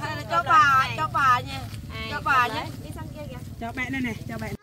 Hay là cho bà, cho bà nha. Cho bà nhé. đi sang kia kìa cho bạn đây này cho bạn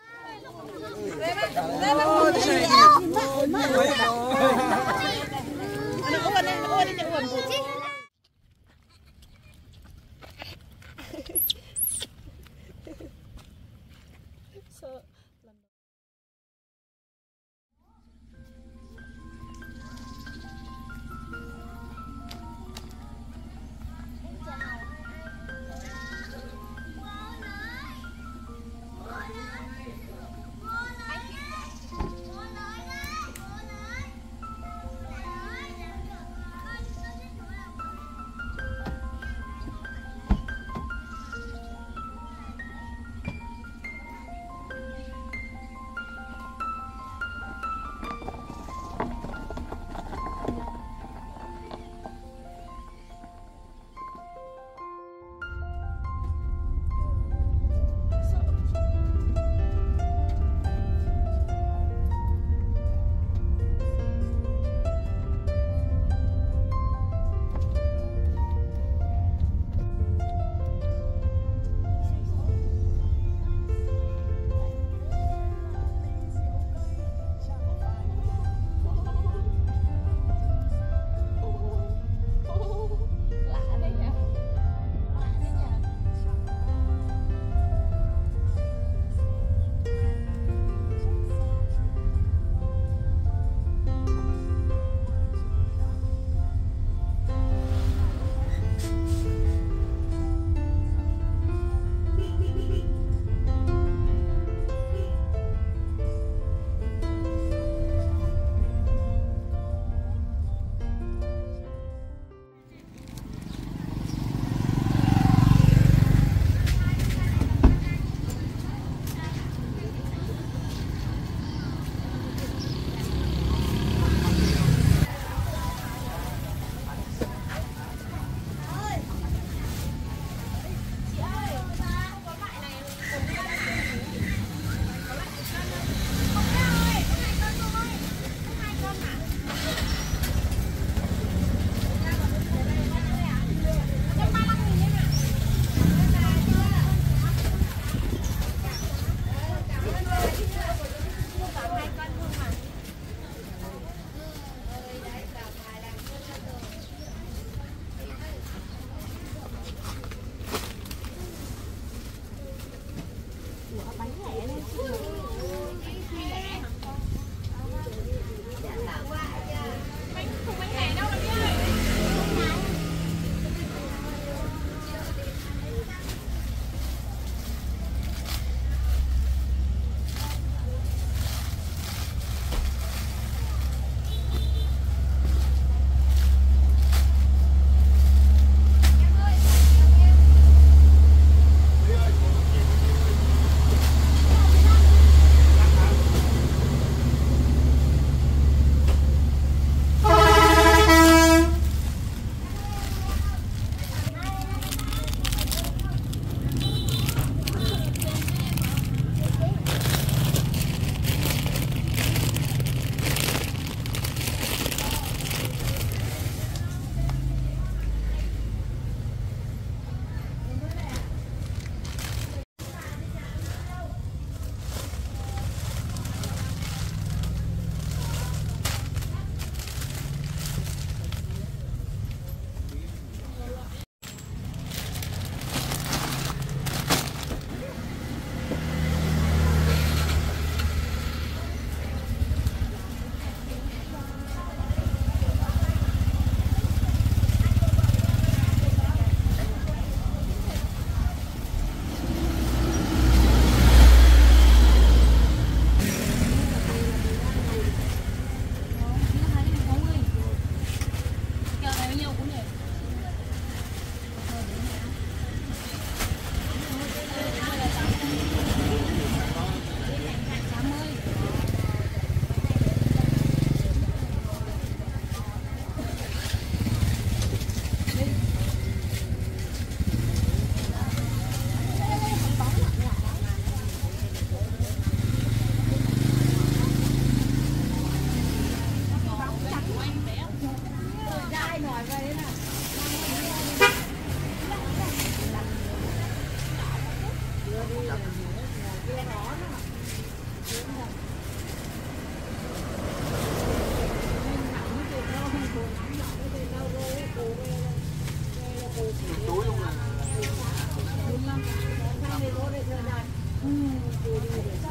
Hum,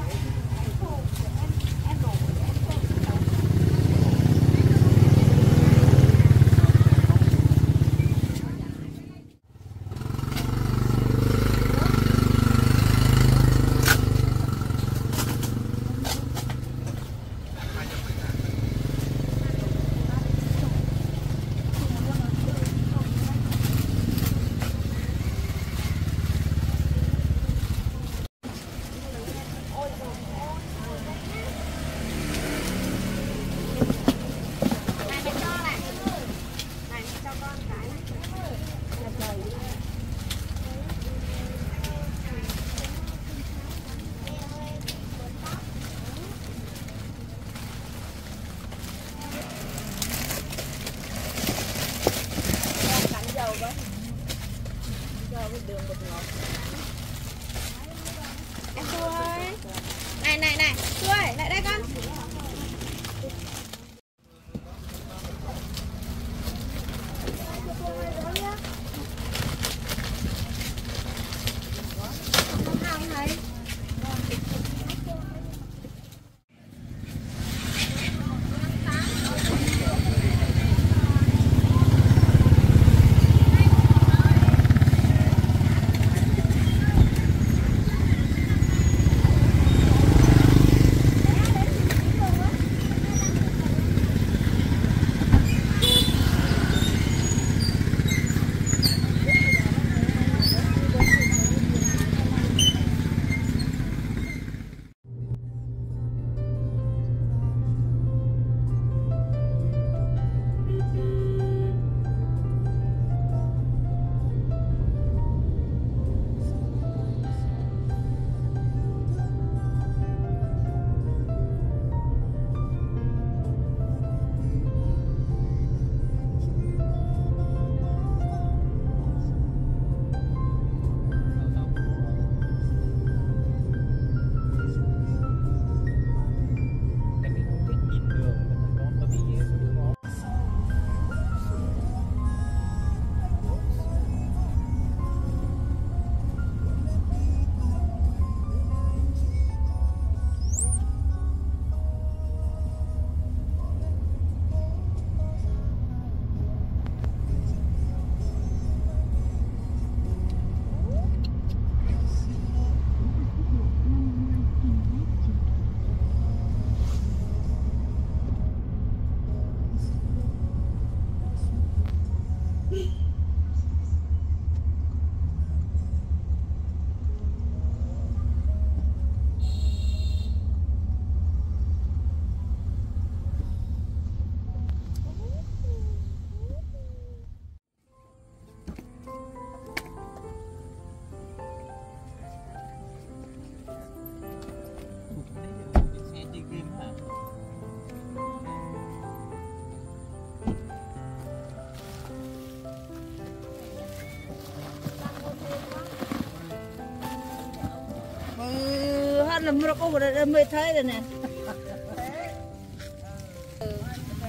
là mưa cô đã mới thấy rồi nè.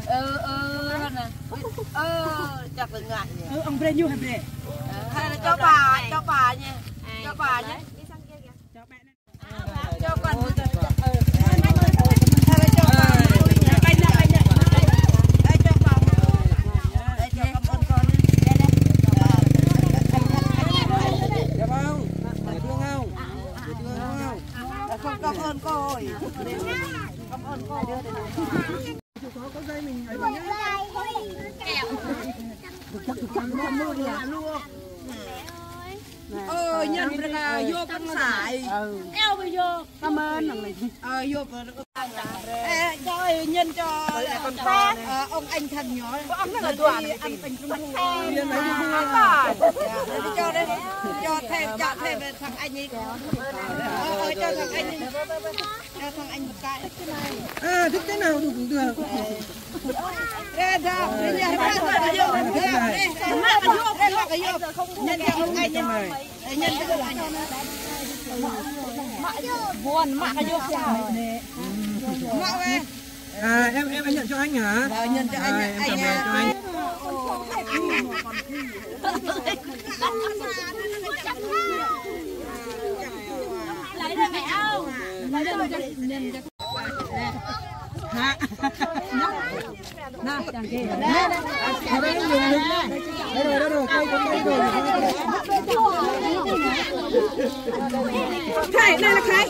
Ờ ờ hát nè. Ờ chắc là ngại nhỉ. Ừ, ông Bre nhiêu hả Bre? Hay là cho bà, cho bà nha. Cho bà nhé. Cho bạn này. Cho con. Hay là cho bà. Bánh nè, bánh nè. Đây cho bà. Đây cho cảm ơn con. Đây đây. Đẹp không? Dễ thương không? Dễ thương không? Không cảm ơn cô ơi. Cảm ơn cô. Có có dây mình ấy vào nhá. Ờ nhân ra vô con xài. Eo bây giờ. Cảm ơn. Ờ vô cho ơi, nhân cho con phát ông anh thần nhỏ ông là đoàn ăn tình trung thu nhân lấy cho đây cho thêm cho thêm thằng anh ấy ờ cho thằng anh ấy cho thằng anh một cái À, thích cái nào cũng được. đây ra cái vô đây cái vô nhân cho ông anh ấy nhân cho ông anh buồn mắc cái vô sao À, em em anh nhận cho anh hả? Ờ, nhân cho anh À, em cảm ơn cho anh. Lấy rồi mẹ không nè chẳng kì ở đây nhiều lính nè đây rồi đây rồi cây có cây rồi Khai, đây là khai.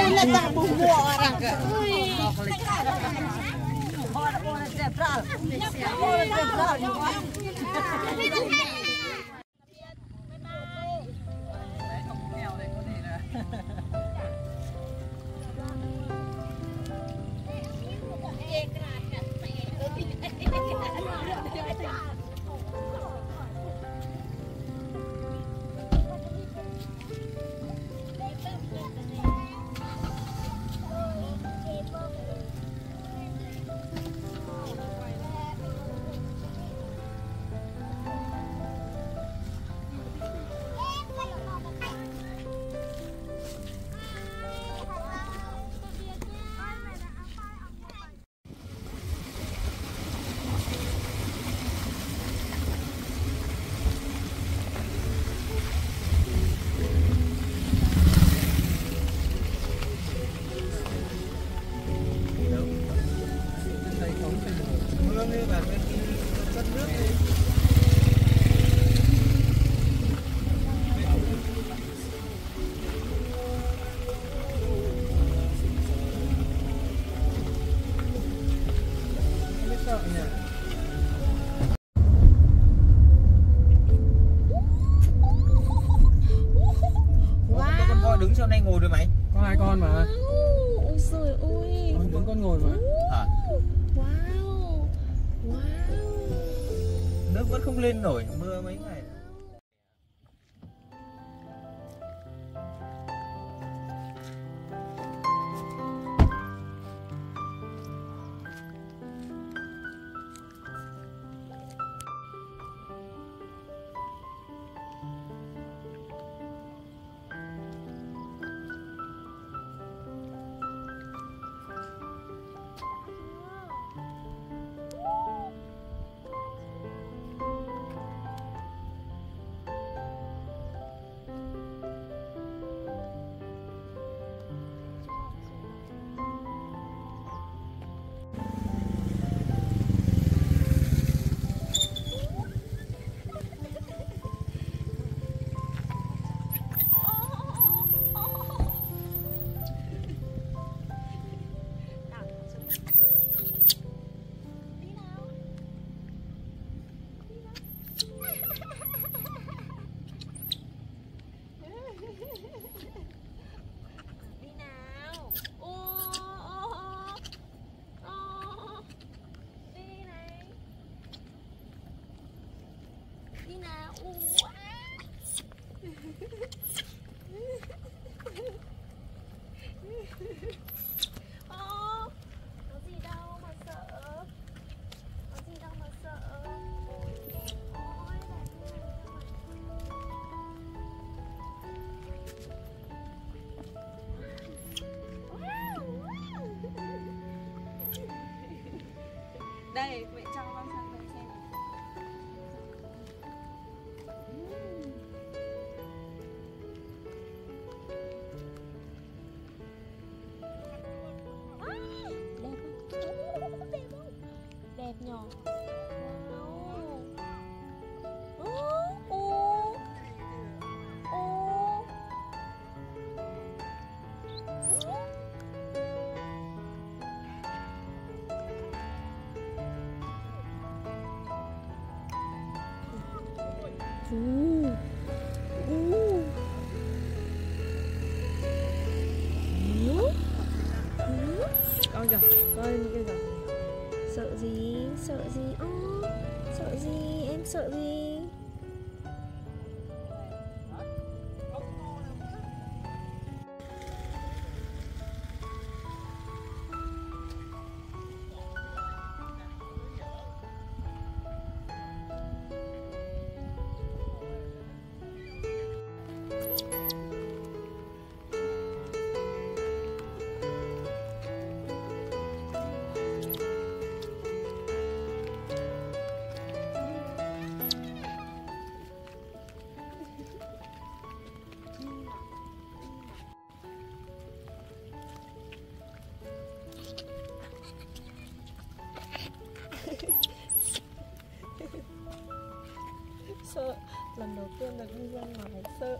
Ini tak orang rồi mày có hai con mà Ôi trời ơi. con đứng con ngồi mà hả Wow. Wow. nước vẫn không lên nổi mưa mấy ngày What? 那 sợ gì? Ô, sợ gì, em sợ gì? Sợ